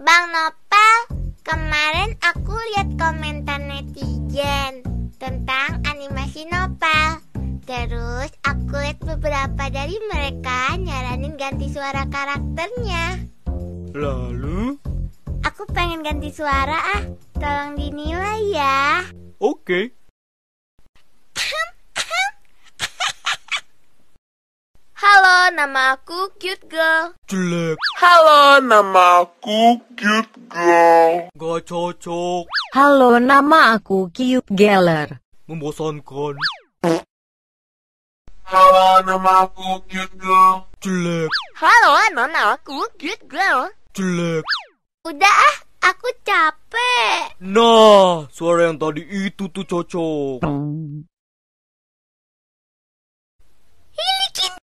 Nopal, kemarin aku lihat komentar netizen tentang animasi Nopal. Terus aku lihat beberapa dari mereka nyaranin ganti suara karakternya. Lalu, Aku pengen ganti suara ah, tolong dinilai ya. oke. Halo, nama aku Cute Girl. Jelek, Halo, nama aku Cute Girl. gak cocok, Halo, nama aku Cute Geller. membosankan, Halo, nama aku Cute Girl. jelek, Halo, nama aku Cute Girl. jelek. Udah ah, aku capek. Nah, suara yang tadi itu tuh cocok.